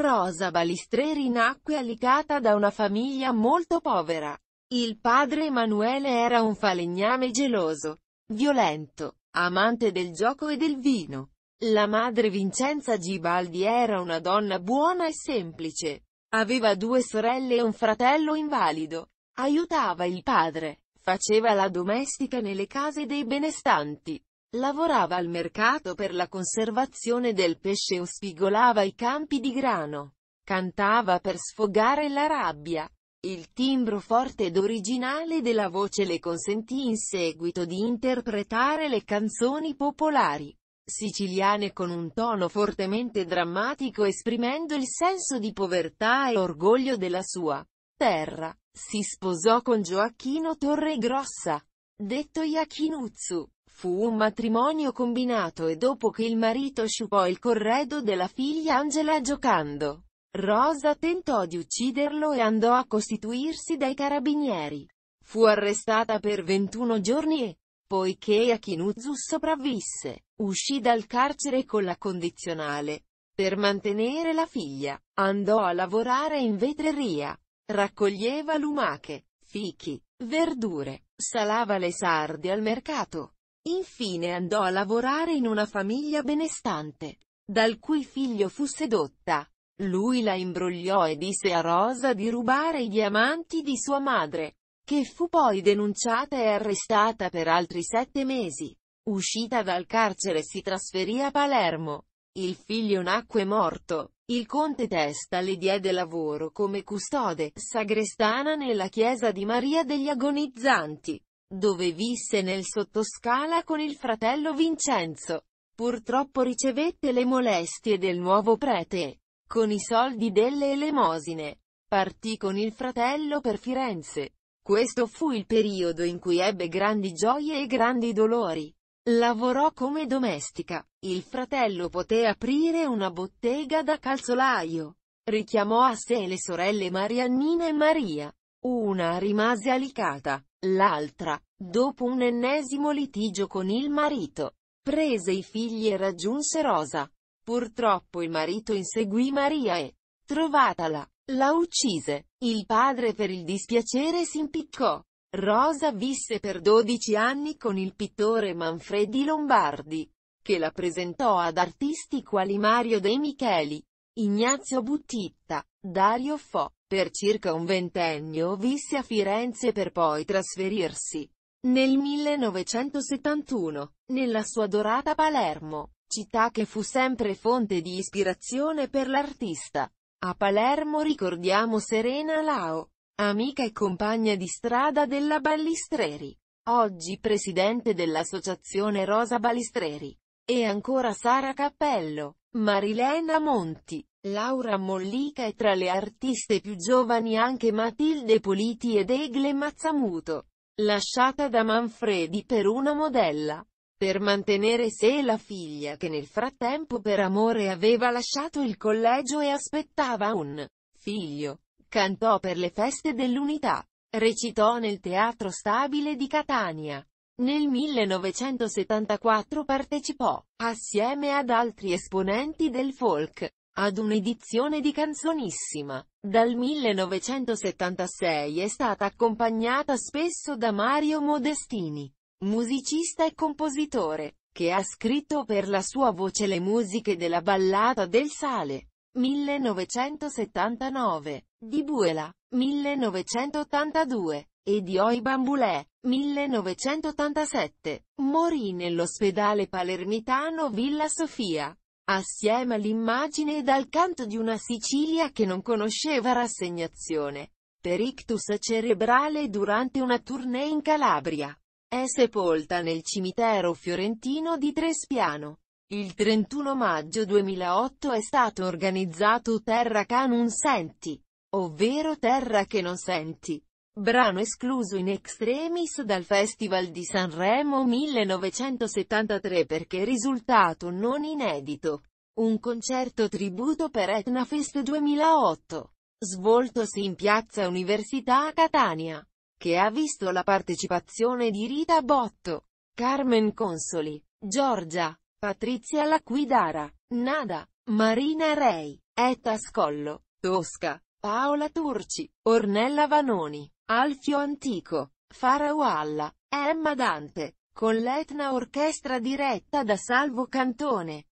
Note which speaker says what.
Speaker 1: Rosa Balistreri nacque a Licata da una famiglia molto povera. Il padre Emanuele era un falegname geloso, violento, amante del gioco e del vino. La madre Vincenza Gibaldi era una donna buona e semplice. Aveva due sorelle e un fratello invalido. Aiutava il padre, faceva la domestica nelle case dei benestanti. Lavorava al mercato per la conservazione del pesce o spigolava i campi di grano. Cantava per sfogare la rabbia. Il timbro forte ed originale della voce le consentì in seguito di interpretare le canzoni popolari siciliane con un tono fortemente drammatico esprimendo il senso di povertà e orgoglio della sua terra. Si sposò con Gioacchino Torregrossa, detto Iacchinuzzu, Fu un matrimonio combinato e dopo che il marito sciupò il corredo della figlia Angela giocando, Rosa tentò di ucciderlo e andò a costituirsi dai carabinieri. Fu arrestata per 21 giorni e, poiché Akinuzu sopravvisse, uscì dal carcere con la condizionale. Per mantenere la figlia, andò a lavorare in vetreria. Raccoglieva lumache, fichi, verdure, salava le sarde al mercato, Infine andò a lavorare in una famiglia benestante, dal cui figlio fu sedotta. Lui la imbrogliò e disse a Rosa di rubare i diamanti di sua madre, che fu poi denunciata e arrestata per altri sette mesi. Uscita dal carcere si trasferì a Palermo. Il figlio nacque morto. Il conte Testa le diede lavoro come custode, sagrestana nella chiesa di Maria degli Agonizzanti dove visse nel sottoscala con il fratello Vincenzo. Purtroppo ricevette le molestie del nuovo prete. Con i soldi delle elemosine, partì con il fratello per Firenze. Questo fu il periodo in cui ebbe grandi gioie e grandi dolori. Lavorò come domestica. Il fratello poté aprire una bottega da calzolaio. Richiamò a sé le sorelle Mariannina e Maria. Una rimase alicata. L'altra, dopo un ennesimo litigio con il marito, prese i figli e raggiunse Rosa. Purtroppo il marito inseguì Maria e, trovatala, la uccise. Il padre per il dispiacere si impiccò. Rosa visse per 12 anni con il pittore Manfredi Lombardi, che la presentò ad artisti quali Mario De Micheli, Ignazio Buttitta, Dario Fo. Per circa un ventennio visse a Firenze per poi trasferirsi, nel 1971, nella sua dorata Palermo, città che fu sempre fonte di ispirazione per l'artista. A Palermo ricordiamo Serena Lao, amica e compagna di strada della Ballistreri, oggi presidente dell'associazione Rosa Balistreri, e ancora Sara Cappello, Marilena Monti, Laura Mollica e tra le artiste più giovani anche Matilde Politi ed Egle Mazzamuto, lasciata da Manfredi per una modella, per mantenere sé la figlia che nel frattempo per amore aveva lasciato il collegio e aspettava un figlio. Cantò per le feste dell'unità, recitò nel Teatro Stabile di Catania. Nel 1974 partecipò, assieme ad altri esponenti del folk, ad un'edizione di Canzonissima. Dal 1976 è stata accompagnata spesso da Mario Modestini, musicista e compositore, che ha scritto per la sua voce le musiche della Ballata del Sale. 1979, di Buela, 1982, e di Oi Bambulè, 1987, morì nell'ospedale palermitano Villa Sofia assieme all'immagine ed al canto di una Sicilia che non conosceva rassegnazione, per ictus cerebrale durante una tournée in Calabria. È sepolta nel cimitero fiorentino di Trespiano. Il 31 maggio 2008 è stato organizzato Terra Canun Senti, ovvero Terra che non senti, brano escluso in extremis dal Festival di Sanremo 1973 perché risultato non inedito. Un concerto tributo per Etnafest 2008, svoltosi in Piazza Università a Catania, che ha visto la partecipazione di Rita Botto, Carmen Consoli, Giorgia, Patrizia Laquidara, Nada, Marina Rei, Etta Scollo, Tosca, Paola Turci, Ornella Vanoni, Alfio Antico, Farao Alla, Emma Dante, con l'Etna Orchestra diretta da Salvo Cantone.